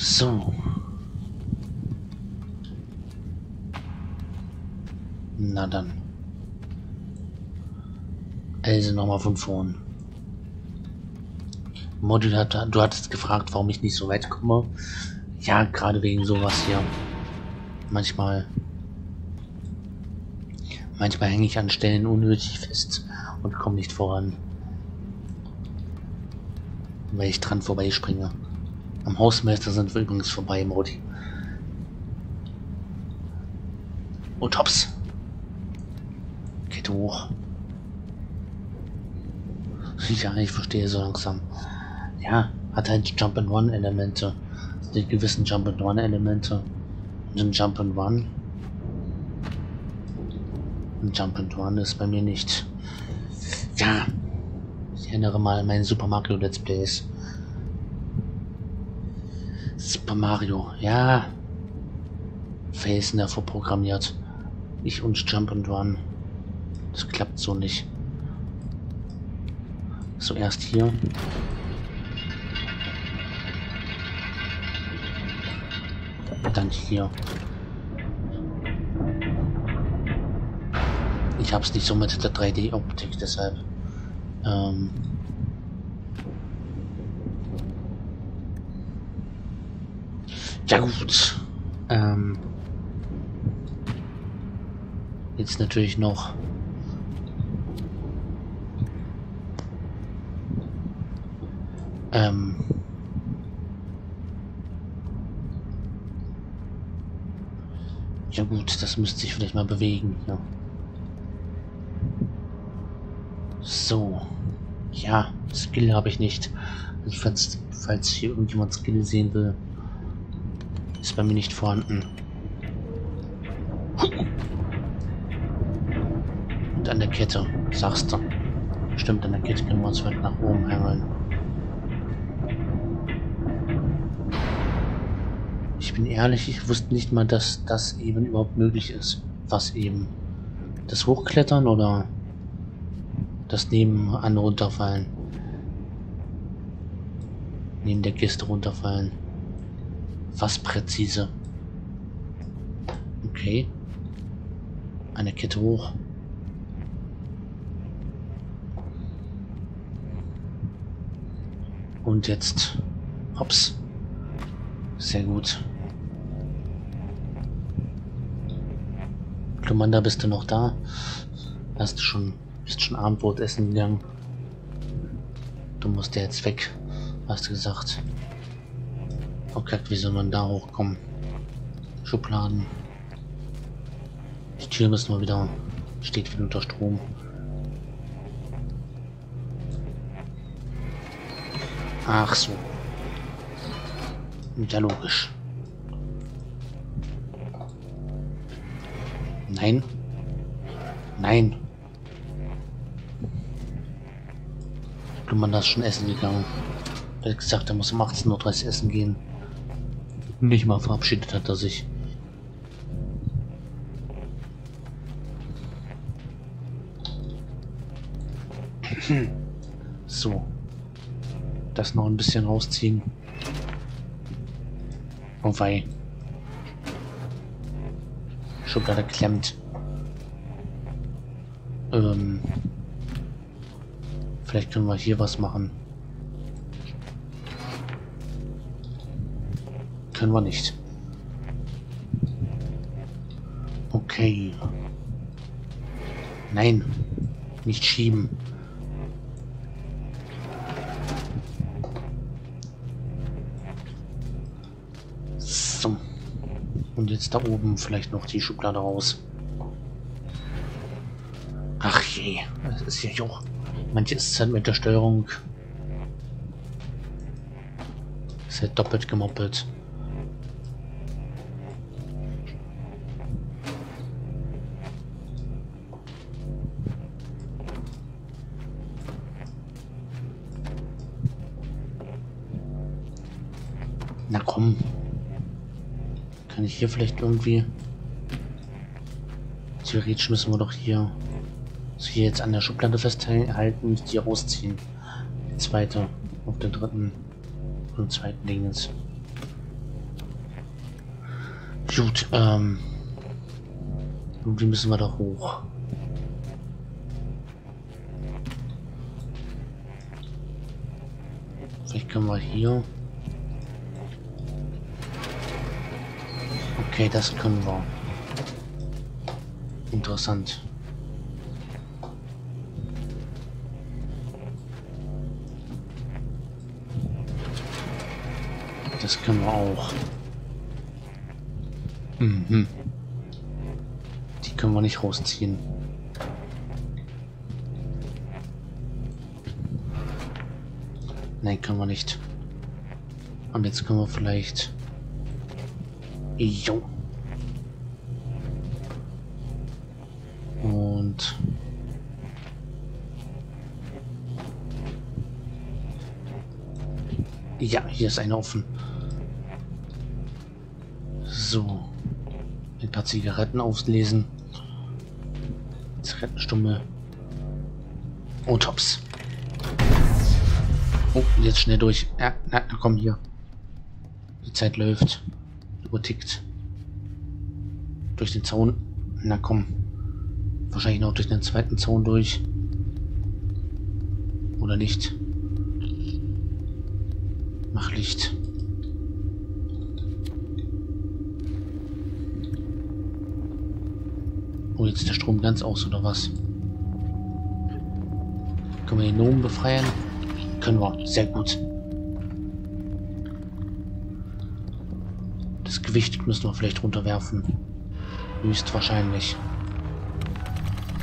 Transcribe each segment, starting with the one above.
So. Na dann. Also nochmal von vorn. Modul hat, du hattest gefragt, warum ich nicht so weit komme. Ja, gerade wegen sowas hier. Manchmal. Manchmal hänge ich an Stellen unnötig fest und komme nicht voran. Weil ich dran vorbeispringe. Am Hausmeister sind wir übrigens vorbei, Modi. Und hops. Geht hoch. Ja, ich verstehe so langsam. Ja, hat halt Jump and Run Elemente. Die gewissen Jump and Run Elemente. Und ein Jump and Run. Ein Jump and Run ist bei mir nicht. Ja. Ich erinnere mal an meinen Super Mario Let's Plays. Super Mario, ja. Felsen davor programmiert. Ich und Jump and Run. Das klappt so nicht. So erst hier. Dann hier. Ich hab's nicht so mit der 3D-Optik, deshalb. Ähm ja gut. Ähm jetzt natürlich noch Ähm ja gut, das müsste sich vielleicht mal bewegen. Ja. So. Ja, Skill habe ich nicht. Also falls, falls hier irgendjemand Skill sehen will, ist bei mir nicht vorhanden. Und an der Kette, sagst du. Stimmt, an der Kette können wir uns weit nach oben hangeln. Ich bin ehrlich, ich wusste nicht mal, dass das eben überhaupt möglich ist. Was eben? Das Hochklettern oder das nebenan runterfallen? Neben der Kiste runterfallen. Was präzise? Okay. Eine Kette hoch. Und jetzt. Hops. Sehr gut. Commander, bist du noch da? Hast du schon, bist schon Abendbrot essen gegangen? Du musst ja jetzt weg, hast du gesagt. Okay, wie soll man da hochkommen? Schubladen. Die Tür müssen wir wieder, steht wieder unter Strom. Ach so. Ja, logisch. Nein. Nein. man das schon essen gegangen. Er hat gesagt, er muss um 18.30 Uhr essen gehen. Nicht mal verabschiedet hat er sich. So. Das noch ein bisschen rausziehen. Oh wei. Schublade klemmt. Ähm. Vielleicht können wir hier was machen. Können wir nicht. Okay. Nein. Nicht schieben. Und jetzt da oben vielleicht noch die Schublade raus. Ach je, das ist ja auch. Manches ist halt mit der Steuerung. Ist halt doppelt gemoppelt. Ich hier vielleicht irgendwie... Theoretisch müssen wir doch hier... So hier jetzt an der Schublade festhalten und die rausziehen. Die zweite auf der dritten und zweiten Dingens. Gut, ähm... Wie müssen wir da hoch? Vielleicht können wir hier... Okay, das können wir. Interessant. Das können wir auch. Mhm. Die können wir nicht rausziehen. Nein, können wir nicht. Und jetzt können wir vielleicht... Jo. Und... Ja, hier ist einer offen. So. Ein paar Zigaretten auslesen. Zigarettenstumme. Und hops. Oh, jetzt schnell durch. Ja, na, komm hier. Die Zeit läuft. Übertickt. Durch den Zaun. Na komm. Wahrscheinlich noch durch den zweiten Zaun durch. Oder nicht? Mach Licht. Oh, jetzt ist der Strom ganz aus, oder was? Können wir den Nomen befreien? Können wir. Sehr gut. Das Gewicht müssen wir vielleicht runterwerfen. Höchstwahrscheinlich.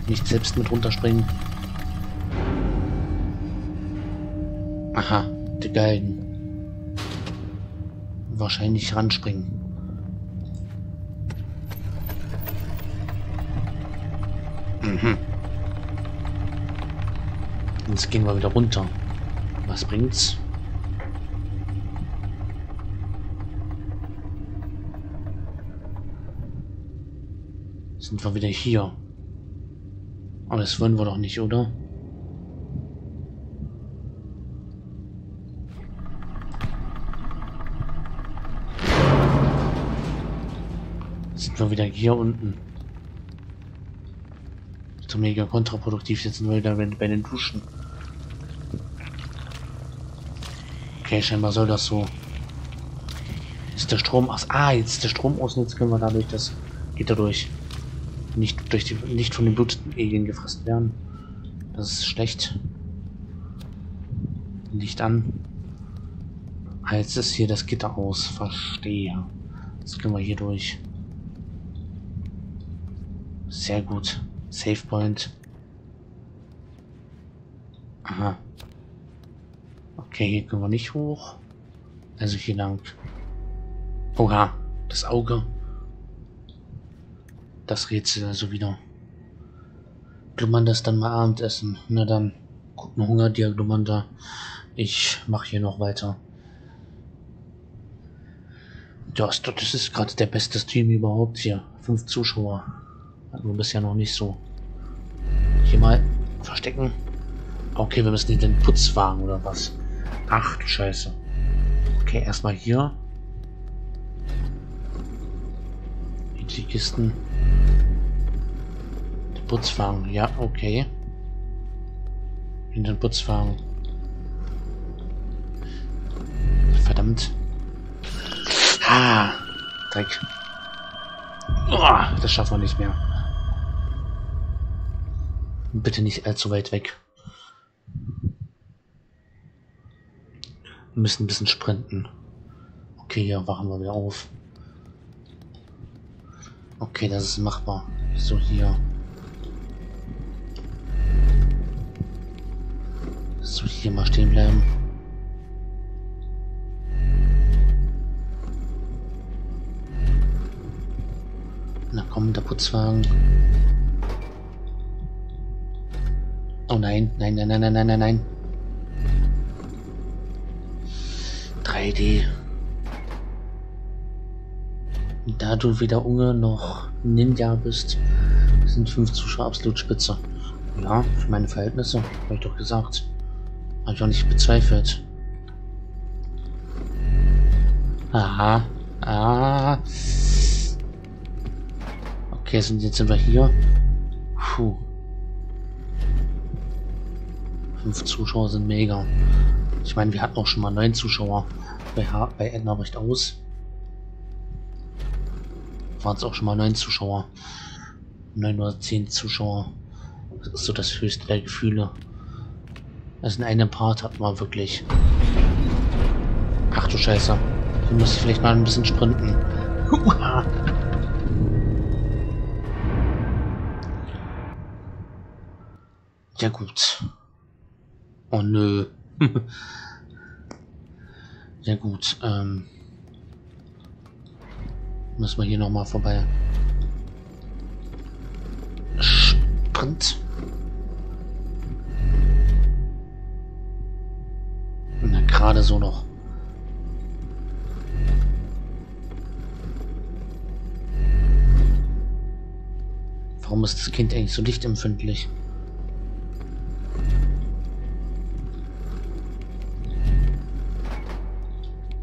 Nicht selbst mit runterspringen. Aha, die Galgen. Wahrscheinlich ranspringen. Mhm. Jetzt gehen wir wieder runter. Was bringt's? Sind wir wieder hier? Aber das wollen wir doch nicht, oder? Sind wir wieder hier unten? Ist mega kontraproduktiv. Jetzt sind wir wieder bei den Duschen. Okay, scheinbar soll das so. Ist der Strom aus. Ah, jetzt ist der Strom aus und jetzt können wir dadurch das. Geht er durch. Nicht durch die. Nicht von den blutenden Alien gefressen werden. Das ist schlecht. Licht an. Jetzt ist hier das Gitter aus. Verstehe. Jetzt können wir hier durch. Sehr gut. Save Point. Aha. Okay, hier können wir nicht hoch. Also hier lang. Oha, das Auge. Das Rätsel also wieder. Glumanda ist dann mal Abendessen. Na dann, gucken Hunger dir, Glumanda. Ich mache hier noch weiter. Ja, das ist gerade der beste Stream überhaupt hier. Fünf Zuschauer. Wir bisher noch nicht so. Hier mal verstecken. Okay, wir müssen den Putzwagen oder was? Ach du Scheiße. Okay, erstmal hier. Die Kisten. Putzwagen. Ja, okay. In den Putzwagen. Verdammt. Ha! Dreck. Oh, das schaffen wir nicht mehr. Bitte nicht allzu weit weg. Wir müssen ein bisschen sprinten. Okay, hier wachen wir wieder auf. Okay, das ist machbar. So, hier. Hier mal stehen bleiben. Na komm, der Putzwagen. Oh nein, nein, nein, nein, nein, nein, nein, nein. 3D. Da du weder Unge noch Ninja bist, sind fünf Zuschauer absolut spitze. Ja, für meine Verhältnisse, habe ich doch gesagt. Habe ich auch nicht bezweifelt. Aha. Ah. Okay, sind, jetzt sind wir hier. Puh. Fünf Zuschauer sind mega. Ich meine, wir hatten auch schon mal neun Zuschauer bei, ha bei Ednabrecht aus. Waren es auch schon mal neun Zuschauer. Neun oder zehn Zuschauer. Das ist so das höchste der Gefühle. Also in einem Part hat man wirklich. Ach du Scheiße. Hier muss ich vielleicht mal ein bisschen sprinten. Ja gut. Oh nö. ja gut, ähm. Müssen wir hier nochmal vorbei. Sprint. Na, gerade so noch. Warum ist das Kind eigentlich so lichtempfindlich?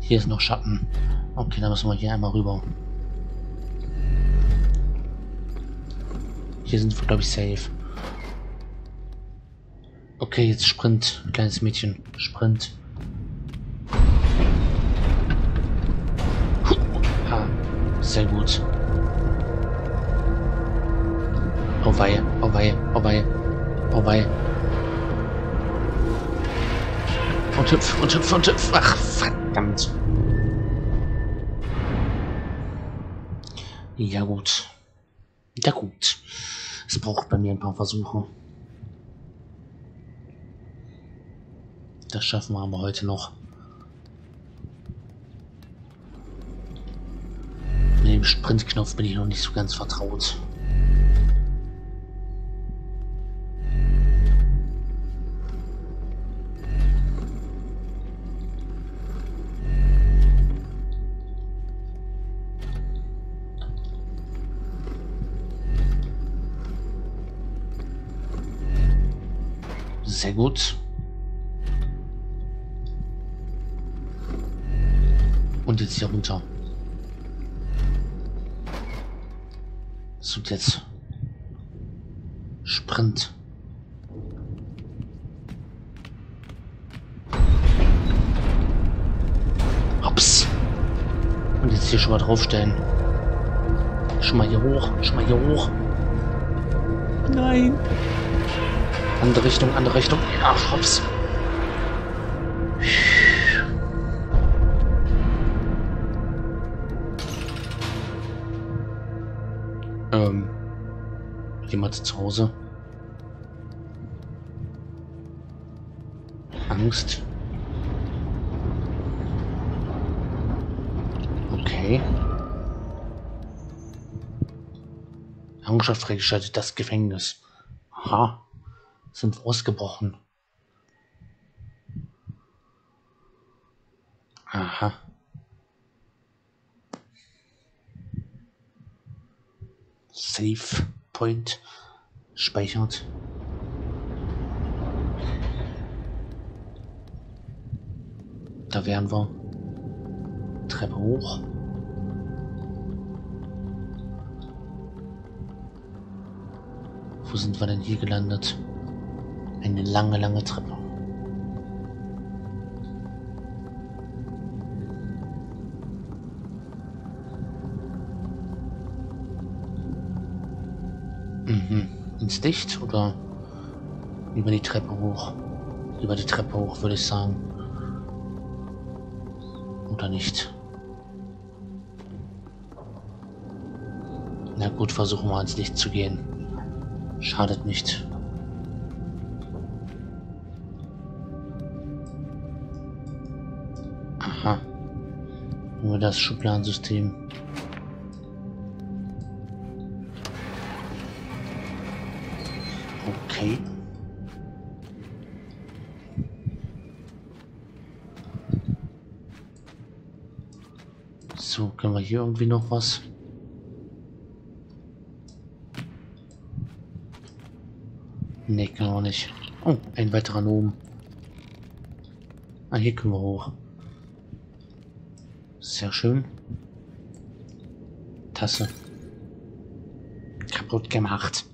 Hier ist noch Schatten. Okay, dann müssen wir hier einmal rüber. Hier sind wir, glaube ich, safe. Okay, jetzt Sprint. Kleines Mädchen. Sprint. Sehr gut. Oh wei, oh wei, oh wei, oh wei. Und hüpf, und hüpf, und hüpf. Ach, verdammt. Ja gut. Ja gut. Es braucht bei mir ein paar Versuche. Das schaffen wir aber heute noch. Mit dem Sprintknopf bin ich noch nicht so ganz vertraut. Sehr gut. Und jetzt hier runter. Und jetzt Sprint. Hops. Und jetzt hier schon mal draufstellen. Schon mal hier hoch, schon mal hier hoch. Nein. Andere Richtung, andere Richtung. Ja, hops. Ähm. Jemand zu Hause? Angst. Okay. Errungenschaft freigeschaltet, das Gefängnis. Aha sind ausgebrochen. Aha. Save Point speichert. Da wären wir. Treppe hoch. Wo sind wir denn hier gelandet? Eine lange, lange Treppe. Mhm. Ins Dicht oder über die Treppe hoch? Über die Treppe hoch, würde ich sagen. Oder nicht? Na gut, versuchen wir ins Licht zu gehen. Schadet nicht. Nur das Schubladensystem. Okay. So, können wir hier irgendwie noch was? Ne, können wir nicht. Oh, ein weiterer oben. Ah, hier können wir hoch. Sehr schön. Tasse. gut gemacht.